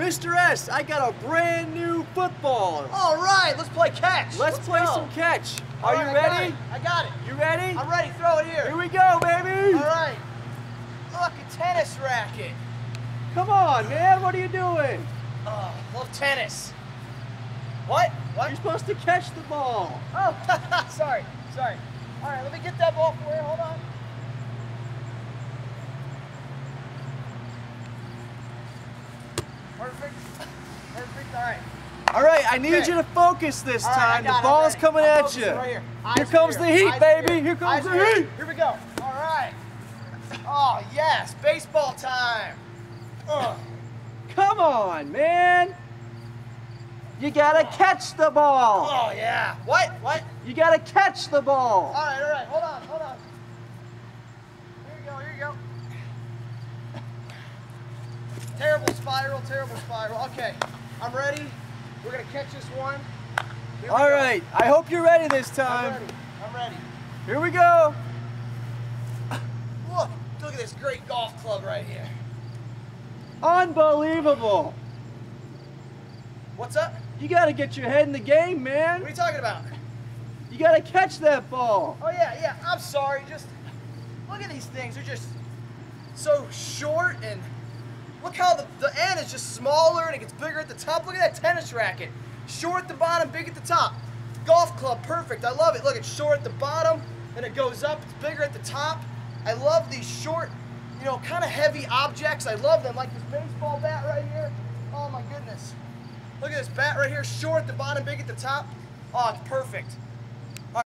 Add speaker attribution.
Speaker 1: Mr. S, I got a brand new football.
Speaker 2: All right, let's play catch.
Speaker 1: Let's, play
Speaker 2: go.
Speaker 1: some catch. Are
Speaker 2: right,
Speaker 1: you
Speaker 2: I got
Speaker 1: ready?
Speaker 2: I got it.
Speaker 1: You ready?
Speaker 2: I'm ready. Throw it here.
Speaker 1: Here we go, baby.
Speaker 2: All right. Look, a tennis racket.
Speaker 1: Come on, man. What are you doing?
Speaker 2: Oh, love tennis. What? What?
Speaker 1: You're supposed to catch the ball.
Speaker 2: Oh, sorry, sorry. All right, let me get that ball for you. Hold on. Perfect. Perfect. All right.
Speaker 1: All right, I need
Speaker 2: Okay.
Speaker 1: you to focus this
Speaker 2: right,
Speaker 1: time. the ball's coming
Speaker 2: I'm
Speaker 1: at you.
Speaker 2: Right here.
Speaker 1: Here comes the heat,
Speaker 2: Eyes
Speaker 1: baby. Here comes
Speaker 2: Eyes
Speaker 1: the
Speaker 2: here.
Speaker 1: heat.
Speaker 2: Here we go. All right. Oh, yes. Baseball time. Ugh.
Speaker 1: Come on, man. You gotta catch the ball.
Speaker 2: Oh, yeah. What? What?
Speaker 1: You gotta catch the ball.
Speaker 2: All right, all right. Hold on, hold on. Here you go, here you go. Terrible spiral, terrible spiral. Okay, I'm ready. We're gonna catch this one.
Speaker 1: All
Speaker 2: go.
Speaker 1: right, I hope you're ready this time.
Speaker 2: I'm ready. I'm ready.
Speaker 1: Here we go.
Speaker 2: Look, look at this great golf club right here.
Speaker 1: Unbelievable.
Speaker 2: What's up?
Speaker 1: You gotta get your head in the game, man.
Speaker 2: What are you talking about?
Speaker 1: You gotta catch that ball.
Speaker 2: Oh yeah, yeah. I'm sorry. Just look at these things. They're just so short look how the, the end is just smaller and it gets bigger at the top. Look at that tennis racket. Short at the bottom, big at the top. Golf club, perfect. I love it. Look, it's short at the bottom and it goes up. It's bigger at the top. I love these short, you know, kind of heavy objects. I love them, like this baseball bat right here. Oh my goodness. Look at this bat right here, short at the bottom, big at the top. Oh, it's perfect.